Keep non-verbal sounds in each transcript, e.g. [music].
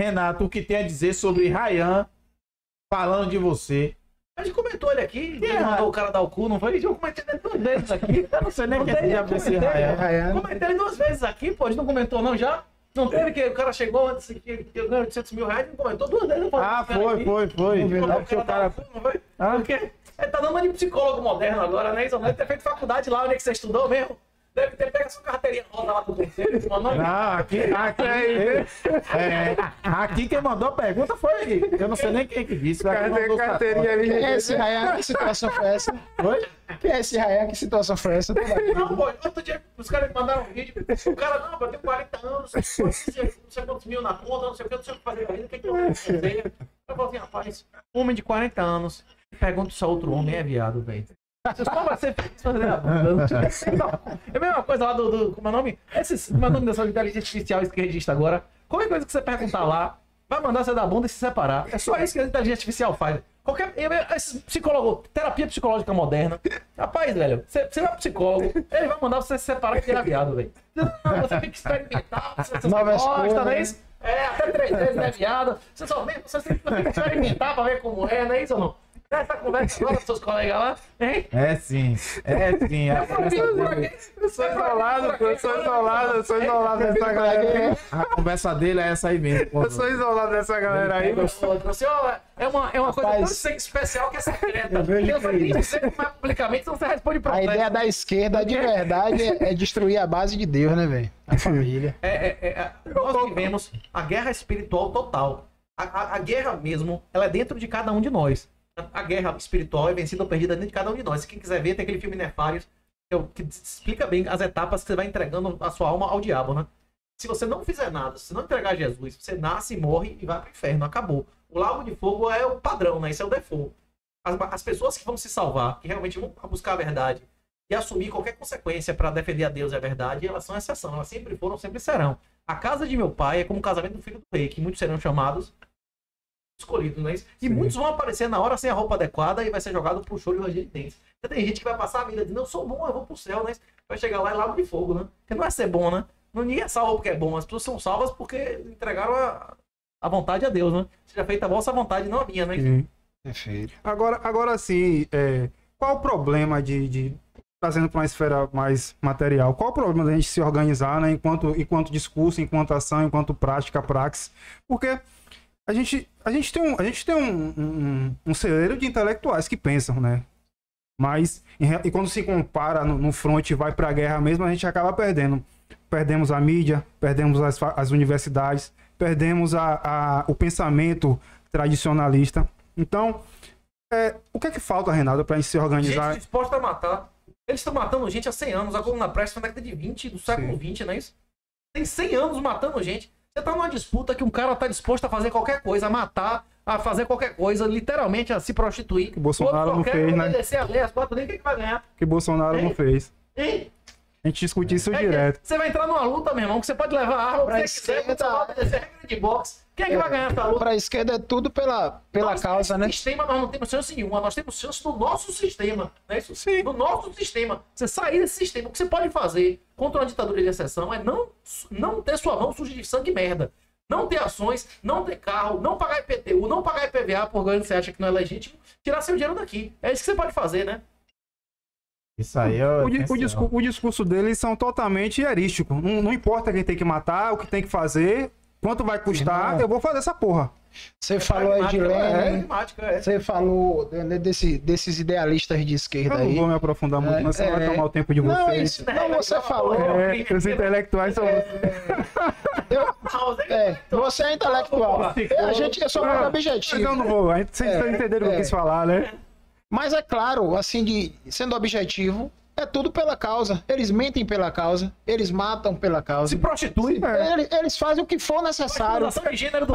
Renato, o que tem a dizer sobre Rayan falando de você? A gente comentou ele aqui, Que ele é? mandou o cara dar o cu, não foi? Eu comentei ele duas vezes aqui. Eu não sei nem Não quem tem, já esse comentei, Rayan. Comentei ele duas vezes aqui, pô, a gente não comentou não já? Não teve que o cara chegou antes que que eu ganho 800 mil reais, não comentou duas vezes. Ah, cara, foi, aqui, foi, foi. Não É o cara. o cu, não foi? Ah. Porque ele tá dando uma de psicólogo moderno agora, né? Isso, deve ter feito faculdade lá onde é que você estudou mesmo. Deve ter pego sua carteirinha rosa lá do esse nome. Não, aqui, aqui, é, aqui quem mandou a pergunta foi. Eu não sei nem quem que disse. mandou essa- Carteirinha ali. Quem é esse Rayan? Que situação foi essa? Quem é esse Rayan? Que situação foi essa? Não, pô, outro dia os caras me mandaram um vídeo. O cara, não, eu tenho 40 anos, não sei, quantos mil na conta, não sei o que, não sei o que fazer da vida, o que, eu vou fazer? Eu falei assim, rapaz, um homem de 40 anos, pergunta se outro homem é viado, velho. Você só vai ser feliz fazendo a bunda. É a mesma coisa lá do, do como é o nome? Esses, como é o nome dessa inteligência artificial esquerdista agora? Qualquer coisa que você perguntar lá, vai mandar você dar bunda e se separar. É só isso que a inteligência artificial faz. Qualquer. Esse psicólogo, terapia psicológica moderna. Rapaz, velho, você, você vai pro psicólogo, ele vai mandar você se separar e virar viado, velho. Não, você tem que experimentar, você, você Nova gosta, escolha, não é né? isso? É, até três vezes, né, viado? Você só vem, você tem que experimentar pra ver como é, não é isso ou não? Essa conversa agora com seus colegas lá, hein? É sim, é sim. A conversa dele, Eu sou isolado, pô, eu sou isolado, eu sou isolado dessa galera aí. a conversa dele é essa aí mesmo. pô. Eu sou isolado dessa galera aí. Você, ó, é uma, é uma coisa tão especial que é secreta. eu vejo Eu só que- tenho que dizer mais publicamente, senão você responde pra A ideia da esquerda de verdade é é destruir a base de Deus, né, velho? A família. É, é, é, é, nós vivemos a guerra espiritual total. A, a, a guerra mesmo, ela é dentro de cada um de nós. A, a guerra espiritual é vencida ou perdida dentro de cada um de nós. Quem quiser ver, tem aquele filme Nefários, que, é o- que explica bem as etapas que você vai entregando a sua alma ao diabo, né? Se você não fizer nada, se não entregar Jesus, você nasce, morre e vai pro inferno. Acabou. O lago de fogo é o padrão, né? Isso é o default. As, as pessoas que vão se salvar, que realmente vão buscar a verdade e assumir qualquer consequência para defender a Deus e a verdade, elas são exceção. Elas sempre foram, sempre serão. A casa de meu pai é como o casamento do filho do rei, que muitos serão chamados escolhidos, não é isso? E Sim. muitos vão aparecer na hora sem a roupa adequada e vai ser jogado pro choro e ranger de dentes. Então, tem gente que vai passar a vida dizendo, eu sou bom, eu vou pro céu, né? Vai chegar lá e lago de fogo, né? Porque não é ser bom, né? Não ninguém é salvo porque é bom, as pessoas são salvas porque entregaram a, a vontade a Deus, né? Seja feita a vossa vontade, não a minha, né? Sim. Perfeito. Agora, agora sim, é, qual o problema de, de trazendo para uma esfera mais material? Qual o problema da gente se organizar, né, enquanto, enquanto discurso, enquanto ação, enquanto prática, praxis? Porque a gente, a gente tem, um, a gente tem um, um, um celeiro de intelectuais que pensam, né? Mas e quando se compara no, no front e vai para a guerra mesmo, a gente acaba perdendo. Perdemos a mídia, perdemos as, as universidades, perdemos a, a- o pensamento tradicionalista. Então, é, o que é que falta, Renato, pra gente se organizar? Gente disposta a matar. Eles estão matando gente há 100 anos. A coluna foi na década de 20, do século Sim. 20, não é isso? Tem 100 anos matando gente. Você tá numa disputa que um cara tá disposto a fazer qualquer coisa, a matar, a fazer qualquer coisa, literalmente a se prostituir. Que Bolsonaro não fez, né? obedecer a lei, as quem que vai ganhar? Que Bolsonaro não Hein? fez. Hein? A gente discute isso É que direto. Você vai entrar numa luta, meu irmão, que você pode levar a arma Pra pra você quiser, você vai obedecer a regra de boxe. Quem é que vai ganhar essa luta? Pra esquerda é tudo pela, pela Nós, causa, né? sistema nós não temos chance nenhuma, nós temos chance no nosso sistema. É isso? Sim. No nosso sistema. Você sair desse sistema, o que você pode fazer contra uma ditadura de exceção é não, não ter sua mão suja de sangue e merda. Não ter ações, não ter carro, não pagar IPTU, não pagar IPVA por ganho que você acha que não é legítimo, tirar seu dinheiro daqui. É isso que você pode fazer, né? Isso aí é O, o essencial. discu- o discurso deles são totalmente erístico. Não, não importa quem tem que matar, o que tem que fazer, quanto vai custar, Irmão. eu vou fazer essa porra. Você falou aí de é, Lenin, pragmática, é. você falou né, desse, desses idealistas de Eu esquerda não aí. vou me aprofundar muito, É, mas você não vai é. tomar o tempo de Não, vocês. isso, não, você falou. É, os intelectuais são. Eu- Não, você- é, você é intelectual. É, A gente é só muito Mas eu objetivo. não vou. A gente- Vocês É, entenderam o que eu é. quis falar, né? Mas é claro, assim, de, sendo objetivo, é tudo pela causa. Eles mentem pela causa, eles matam pela causa. se prostitui. É. Eles, eles fazem o que for necessário.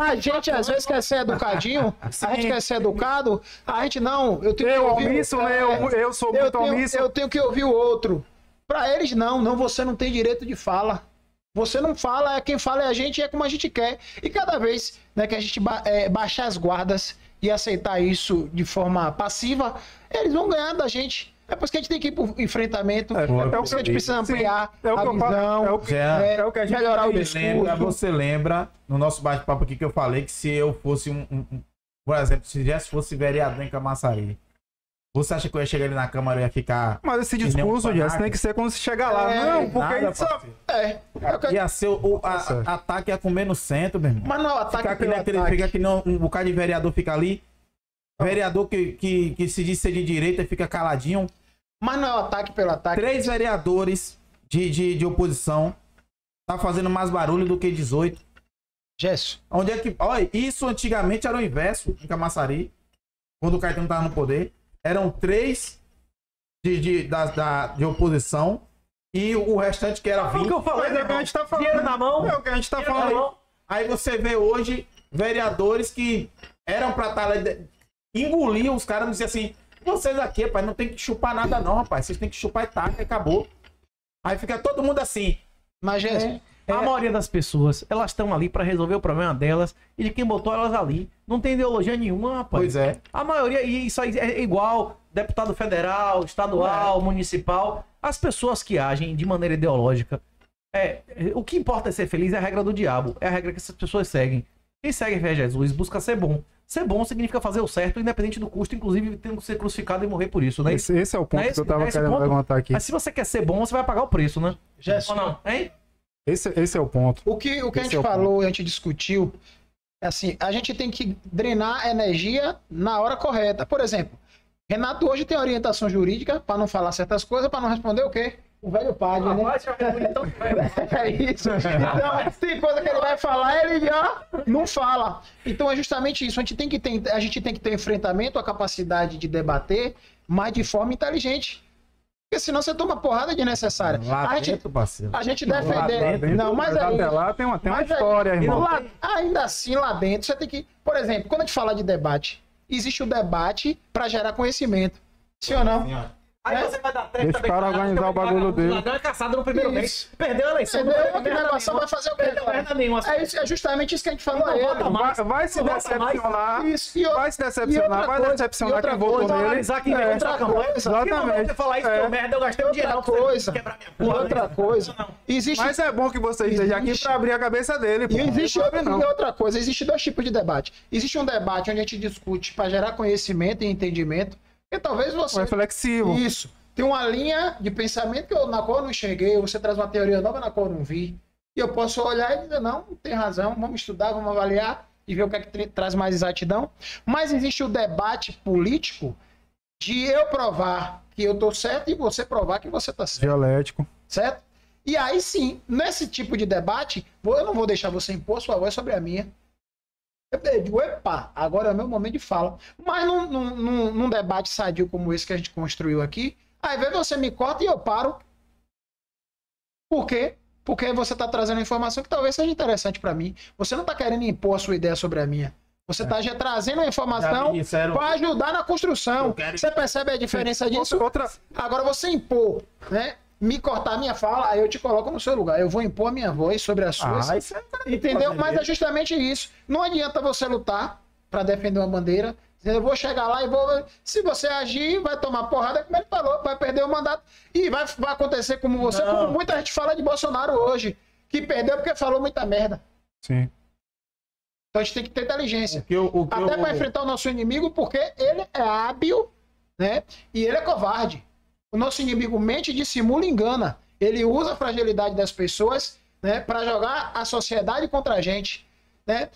A gente às vezes quer ser educadinho, [laughs] a gente quer ser educado, a gente não. Eu tenho Eu que ouvir, omisso, né? Eu, eu sou eu muito tenho, omisso. eu tenho que ouvir o outro. Pra eles não, não, você não tem direito de fala. Você não fala, é quem fala é a gente, é como a gente quer. E cada vez né, que a gente ba- é, baixar as guardas e aceitar isso de forma passiva, eles vão ganhar da gente. É por isso que a gente tem que ir pro enfrentamento. É, É, por é o isso que a gente precisa ampliar É o a que eu falo. visão. É o que, Já. é, é o que a gente melhorar o discurso. lembra, você lembra, no nosso bate-papo aqui que eu falei que se eu fosse um, um- um- por exemplo, se já fosse vereador em Camaçari, você acha que eu ia chegar ali na Câmara e ia ficar. Mas esse discurso, Jess, tem que ser quando você chegar lá. É, não, porque Nada, a gente sabe. É, é o que- Ia ser o, o- a- a- ataque ia comer no centro, meu irmão. mas não o ataque Ficar que pelo nem aquele, ataque. fica que não, um bocado de vereador fica ali. Vereador que, que, que se diz ser de direita e fica caladinho. Mas não é o ataque pelo ataque. Três vereadores de, de, de oposição tá fazendo mais barulho do que 18. Gesso, Onde é que. Olha, isso antigamente era o inverso em Camaçari. Quando o Caetano tava no poder. Eram três de, de, da, da- de oposição. E o restante que era Foi o 20. que eu falei, é o que a gente tá falando. Dinheiro na mão. É o que a gente tá dinheiro falando. Aí você vê hoje vereadores que eram pra estar lá. Engoliam os caras e diziam assim: vocês aqui, rapaz, não tem que chupar nada, não, rapaz. Vocês têm que chupar e taca e acabou. Aí fica todo mundo assim. mas Gesso, A maioria das pessoas, elas estão ali pra resolver o problema delas e de quem botou elas ali. Não tem ideologia nenhuma, rapaz. Pois é. A maioria, e isso aí é igual deputado federal, estadual, municipal. As pessoas que agem de maneira ideológica. É, é, o que importa é ser feliz é a regra do diabo. É a regra que essas pessoas seguem. Quem segue fé Jesus busca ser bom. Ser bom significa fazer o certo, independente do custo, inclusive tendo que ser crucificado e morrer por isso, né? Esse, esse é o ponto é que esse- eu tava é querendo ponto? levantar aqui. Mas se você quer ser bom, você vai pagar o preço, né? Gesso, Ou não? Hein? Esse, esse é o ponto. o que, o que a gente é o falou e a gente discutiu, é assim, a gente tem que drenar energia na hora correta. Por exemplo, Renato hoje tem orientação jurídica para não falar certas coisas, para não responder o quê? O velho padre, né? [laughs] É isso. Então, tem coisa que ele vai falar, ele já não fala. Então é justamente isso. A gente tem que ter, a gente tem que ter enfrentamento, a capacidade de debater, mas de forma inteligente. Porque senão você toma porrada desnecessária. Lá A gente, dentro, parceiro. a gente defender. dentro, Não, mas até aí, lá tem uma, tem uma mas aí- história, irmão. lá- ainda assim, lá dentro, você tem que. Por exemplo, quando a gente fala de debate, existe o debate para gerar conhecimento. Sim ou não? Aí É. você vai dar treta Deixa o cara organizar o bagulho dele. Ladrão é caçado no primeiro Isso. mês. Perdeu a eleição. Perdeu negócio nenhuma. vai fazer o quê? Perdeu merda nenhuma. É, isso, é justamente isso que a gente falou Não a ele. vota mais. Vai, vai se Não vota mais. decepcionar. Isso, e outra- Vai se decepcionar, vai decepcionar outra quem votou coisa, nele. analisar quem É, essa campanha. Exatamente. você falar isso, É. merda, eu gastei um dinheiro Outra pra quebrar minha porra. outra né? coisa. Existe, Mas é bom que você esteja aqui pra abrir a cabeça dele. pô. e existe Não outra, coisa. Existe dois tipos de debate. Existe um debate onde a gente discute para gerar conhecimento e entendimento. E talvez você. É reflexivo. Isso. Tem uma linha de pensamento que eu, na qual eu não enxerguei, você traz uma teoria nova na qual eu não vi. E eu posso olhar e dizer, não, tem razão, vamos estudar, vamos avaliar e ver o que é que tra- traz mais exatidão. Mas existe o debate político de eu provar que eu tô certo e você provar que você tá certo, Dialético. certo? E aí sim, nesse tipo de debate, eu não vou deixar você impor sua voz sobre a minha. Eu digo, epa, agora é o meu momento de fala. Mas num, num- num- debate sadio como esse que a gente construiu aqui, aí vem você me corta e eu paro. Por quê? Porque você está trazendo informação que talvez seja interessante para mim. Você não está querendo impor a sua ideia sobre a minha. Você está já trazendo a informação para ajudar na construção. Quero- Você percebe a diferença disso? Outra, Agora você impor, né? Me cortar a minha fala, aí eu te coloco no seu lugar. Eu vou impor a minha voz sobre as suas. Ah, isso é Entendeu? Mas é justamente isso. Não adianta você lutar para defender uma bandeira. Eu vou chegar lá e vou. Se você agir, vai tomar porrada, como ele falou, vai perder o mandato. E vai, vai acontecer como você, Não. como muita gente fala de Bolsonaro hoje. Que perdeu porque falou muita merda. sim. Então a gente tem que ter O inteligência. que eu, o que Até eu- para enfrentar o nosso inimigo, porque ele é hábil, né? E ele é covarde. O nosso inimigo mente, dissimula e engana. Ele usa a fragilidade das pessoas, né, para jogar a sociedade contra a gente, né?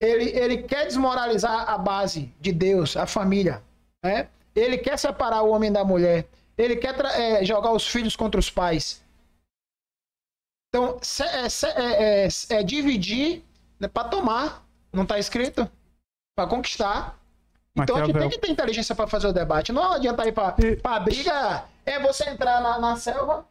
Ele, ele quer desmoralizar a base de Deus, a família, né? Ele quer separar o homem da mulher. Ele quer é, jogar os filhos contra os pais. Então, é, é- é- é dividir para tomar. Não está escrito? Para conquistar. Então a gente tem Maquiavel. que ter inteligência para fazer o debate. Não adianta ir para E- a briga. É você entrar na, na selva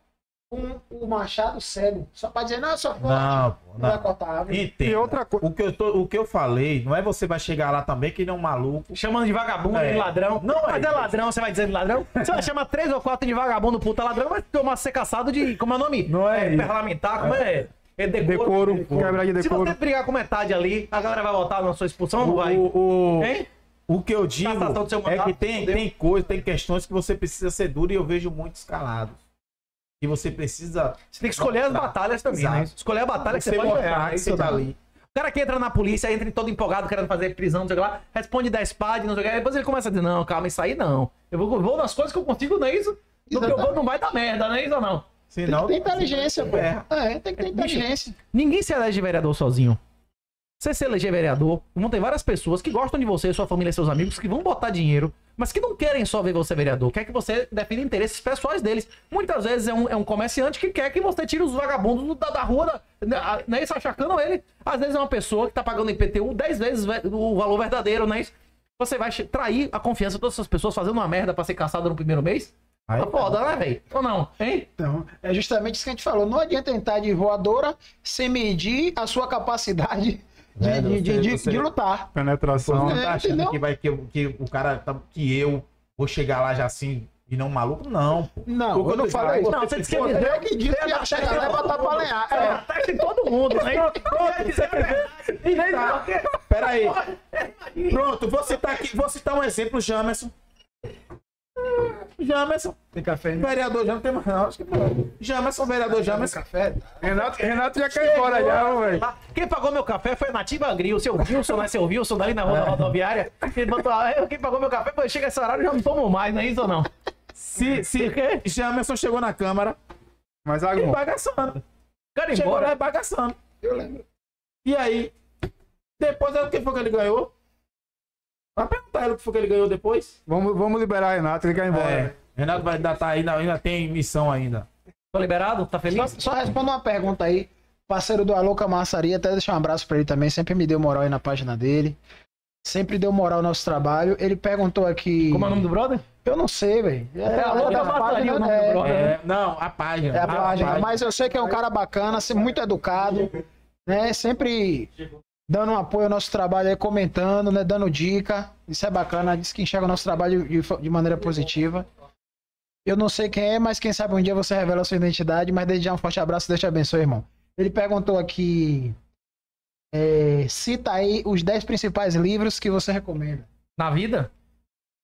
com o machado cego. Só para dizer, não, eu sou forte. Não, pô, Não vai não. cortar a árvore. Entenda. E outra coisa. O que, eu tô, o que eu falei, não é você vai chegar lá também que nem um maluco. Chamando de vagabundo, É. de ladrão. Não é Mas é isso. ladrão, você vai dizer de ladrão? [laughs] Você vai chamar três ou quatro de vagabundo, puta ladrão, vai tomar ser caçado de. Como é o nome? Não é isso. Parlamentar, como é? É decoro. Decoro, quebra de Se decoro. você brigar com metade ali, a galera vai votar na sua expulsão ou não vai? o, o, Hein? O que eu digo é que tem, tem coisas, tem questões que você precisa ser duro e eu vejo muitos calados. E você precisa Você tem que escolher as Mostrar. batalhas também, Exato. né? Escolher a batalha que você, você pode ganhar. isso dali. O cara que entra na polícia, entra todo empolgado, querendo fazer prisão, não sei o que lá, responde 10 páginas, não sei o que lá, depois ele começa a dizer, não, calma, isso aí não. Eu vou, vou nas coisas que eu consigo, não é isso? No que eu vou não vai dar merda, não é isso ou não? Tem Senão, que ter inteligência, pô. É. É, tem que ter Bicho, inteligência. Ninguém se elege vereador sozinho. Você se eleger vereador, vão ter várias pessoas que gostam de você, sua família, seus amigos, que vão botar dinheiro, mas que não querem só ver você vereador, quer que você defenda interesses pessoais deles. Muitas vezes é um, é um comerciante que quer que você tire os vagabundos da, da rua, da, da, não é isso, achacando ele. Às vezes é uma pessoa que tá pagando IPTU 10 vezes ve- o valor verdadeiro, é isso? Você vai trair a confiança de todas essas pessoas fazendo uma merda pra ser caçado no primeiro mês? Aí Tá foda, né, velho? Ou não? Hein? Então, é justamente isso que a gente falou. Não adianta entrar de voadora sem medir a sua capacidade de, É, de, de, de- você- de lutar. Penetração. Você É, tá achando que, vai, que, que o cara, tá- que eu vou chegar lá já assim e não maluco? Não, pô. Não, Porque eu não falei vai- isso. Não, você disse que Pô, ele- eu que disse que ia chegar lá e botar pra lenhar. É, É, ataque todo mundo, né? E nem Tá. Pera aí. Pronto, vou citar aqui, vou citar um exemplo, Jamerson. Jamerson, Tem café? né? vereador Jamerson, tem mais não, acho que não. Jamerson, vereador Jamerson. Café? Renato, Renato já caiu embora já, velho. Quem pagou meu café foi a Nativa Agri, o seu Wilson, né? Seu Wilson, dali na rua da rodoviária. Ele botou, quem pagou meu café, foi, chega esse horário, eu já não tomo mais, não é isso ou não? Se, se Jamerson chegou na Câmara Mas e água. bagaçando. Quero ir Chegou lá embora. e bagaçando. Eu lembro. E aí, depois é o que foi que ele ganhou? Vai perguntar ele o que foi que ele ganhou depois? Vamos, vamos liberar Renato, ele quer ir embora. É, Renato vai ainda tá ainda, ainda tem missão ainda. Tô liberado? Tá Só, feliz? só responda uma pergunta aí. Parceiro do Alô Camassaria, até deixar um abraço pra ele também. Sempre me deu moral aí na página dele. Sempre deu moral ao nosso trabalho. Ele perguntou aqui. Como é o nome do brother? Eu não sei, velho. É, Alô Camassaria, o nome do é, brother. É, não, a página. é a a página. Mas eu sei que é um cara bacana, assim, muito educado, né? Sempre dando um apoio ao nosso trabalho aí, comentando, né? Dando dica. Isso é bacana. Diz que enxerga o nosso trabalho de, de maneira positiva. Eu não sei quem é, mas quem sabe um dia você revela a sua identidade. Mas desde já um forte abraço e Deus te abençoe, irmão. Ele perguntou aqui. é, cita aí os 10 principais livros que você recomenda. Na vida?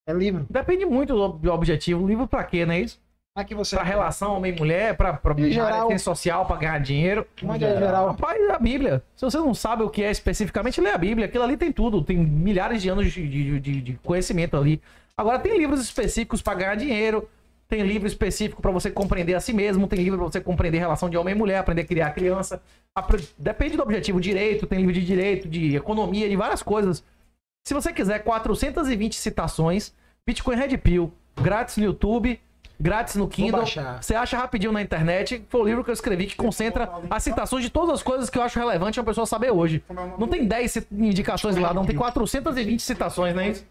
É livro. Depende muito do do objetivo. Livro pra quê, não é isso? Aqui você. Pra relação homem-mulher, pra, pra Em geral- área social, pra ganhar dinheiro. Mande aí, geral. Rapaz, a Bíblia. Se você não sabe o que é especificamente, lê a Bíblia. Aquilo ali tem tudo. Tem milhares de anos de, de, de- de conhecimento ali. Agora, tem livros específicos pra ganhar dinheiro. Tem livro específico pra você compreender a si mesmo. Tem livro pra você compreender relação de homem e mulher, aprender a criar criança. Apre- Depende do objetivo. Direito, tem livro de direito, de economia, de várias coisas. Se você quiser 420 citações, Bitcoin Red Pill, grátis no YouTube, grátis no Kindle. Você acha rapidinho na internet. Foi o livro que eu escrevi que concentra as citações de todas as coisas que eu acho relevante a pessoa saber hoje. Não tem 10 ci- indicações lá, não tem 420 citações, né? Isso.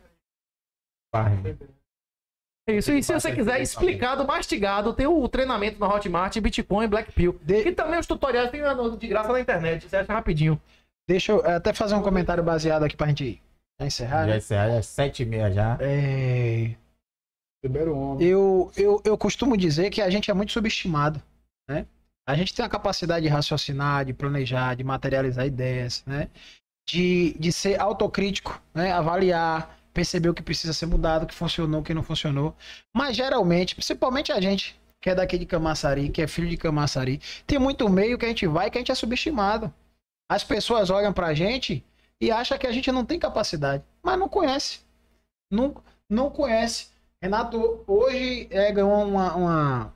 É Isso, e se você quiser explicado, mastigado, tem o treinamento na Hotmart, Bitcoin, Black Pill. De- E também os tutoriais tem de graça na internet, você acha rapidinho. Deixa eu até fazer um comentário baseado aqui pra gente já encerrar. Já né? encerra, já é sete e meia já. É, Libera o homem. eu, eu, eu costumo dizer que a gente é muito subestimado, né? A gente tem a capacidade de raciocinar, de planejar, de materializar ideias, né? De, de ser autocrítico, né? Avaliar, perceber o que precisa ser mudado, o que funcionou, o que não funcionou. Mas geralmente, principalmente a gente que é daqui de Camaçari, que é filho de Camaçari, tem muito meio que a gente vai que a gente é subestimado. As pessoas olham pra gente e acham que a gente não tem capacidade, mas não conhece. Não, não conhece. Renato hoje é, ganhou uma, uma,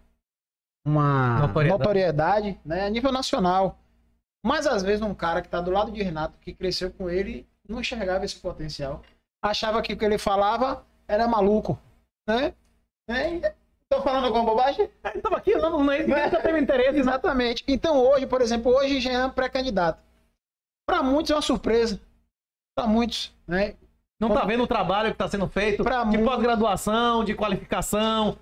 uma Notoriedade. notoriedade. né, a nível nacional. Mas às vezes um cara que tá do lado de Renato, que cresceu com ele, não enxergava esse potencial. Achava que o que ele falava era maluco. Né? né? Tô falando alguma bobagem? Estamos aqui, não, não é já teve interesse, né? Exatamente. Então hoje, por exemplo, hoje Jean é pré-candidato. Para muitos é uma surpresa. Para muitos, né? Não tá vendo o trabalho que tá sendo feito Pra de pós-graduação, de qualificação.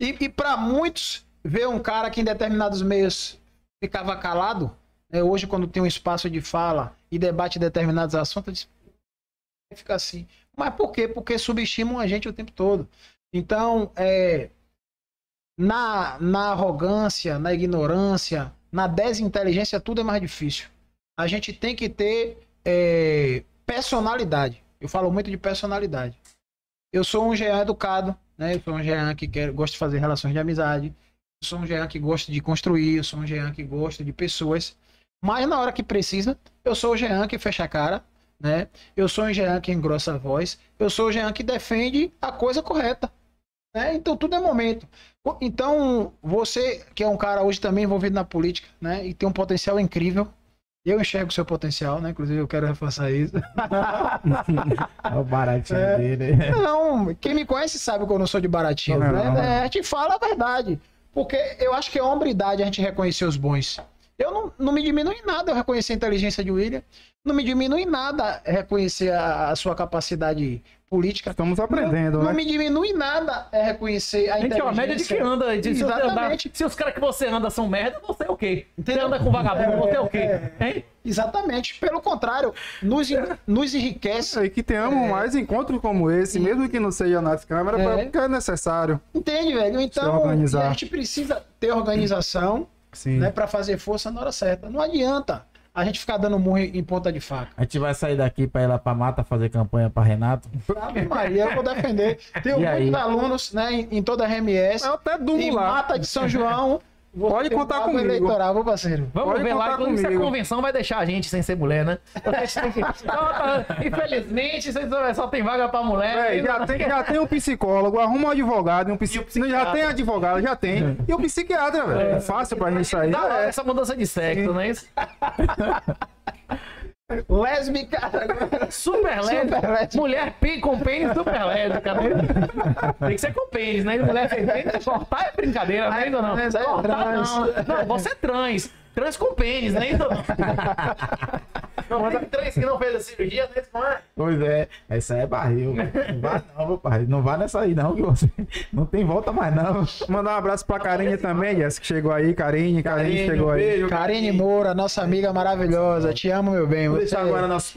E, e para muitos, ver um cara que em determinados meios ficava calado, né? hoje quando tem um espaço de fala e debate determinados assuntos, fica assim. Mas por quê? Porque subestimam a gente o tempo todo. Então, é, na, na arrogância, na ignorância, na desinteligência, tudo é mais difícil. A gente tem que ter é, personalidade. Eu falo muito de personalidade. Eu sou um Jean educado, né? Eu sou um Jean que quer, gosta de fazer relações de amizade. Eu sou um Jean que gosta de construir. Eu sou um Jean que gosta de pessoas. Mas na hora que precisa, eu sou o Jean que fecha a cara, né? Eu sou o Jean que engrossa a voz. Eu sou o Jean que defende a coisa correta. Né? Então tudo é momento. Então, você que é um cara hoje também envolvido na política, né? E tem um potencial incrível. Eu enxergo o seu potencial, né? Inclusive, eu quero reforçar isso. [laughs] É o baratinho É. dele. [laughs] Não, quem me conhece sabe que eu não sou de baratinho, Não né? não. É, a gente fala a verdade. Porque eu acho que é hombridade a gente reconhecer os bons. Eu não, não me diminui em nada eu reconhecer a inteligência de William. Não me diminui em nada reconhecer a, a sua capacidade política. Estamos aprendendo, não, né? não me diminui em nada é reconhecer a A gente é uma média de inteligência. que anda. De, você andar- Exatamente. se os caras que você anda são merda, você é o quê? Você Entendeu? anda com vagabundo, você é o quê? Hein? Exatamente. Pelo contrário, nos, nos enriquece. E que tenhamos mais encontros como esse, mesmo que não seja nas câmeras, É. porque é necessário. Entende, velho? Então, e a gente precisa ter organização Sim. né, para fazer força na hora certa. Não adianta a gente ficar dando murro em ponta de faca. A gente vai sair daqui pra ir lá pra mata fazer campanha pra Renato. Ave Maria, eu vou defender. [laughs] Tenho E aí? muitos alunos né, em, em toda a RMS. Eu até durmo Em lá. Mata de São João. Você Pode um contar cabo comigo. eleitoral, meu parceiro. Vamos Pode ver lá, inclusive, se a comigo. convenção vai deixar a gente sem ser mulher, né? [laughs] Então, tá, Infelizmente, só- tem vaga pra mulher. É, já, tem, já tem um psicólogo, arruma um advogado, e um psiqui... já tem advogado, já tem. E o psiquiatra, velho. É fácil pra gente sair. É. essa mudança de sexo, não é isso? [laughs] Lésbica. Super lésbica. Super lésbica. Mulher com pênis super lésbica, né? Tem que ser com pênis, né? Mulher sem pênis, cortar é brincadeira, é isso ou não? é Cortar não. Não, você é trans. Trans com pênis, é isso ou não? Mas tem trans que não fez a cirurgia, né? Não é? Pois é, essa é barril. [laughs] Não vá não, meu pai. Não vá nessa aí não, que você não tem volta mais não. Mandar um abraço pra Karine também, Jess, que chegou aí. Karine, Karine chegou aí. beijo, Karine Moura, nossa amiga maravilhosa. Te amo, meu bem. Vou deixar agora nosso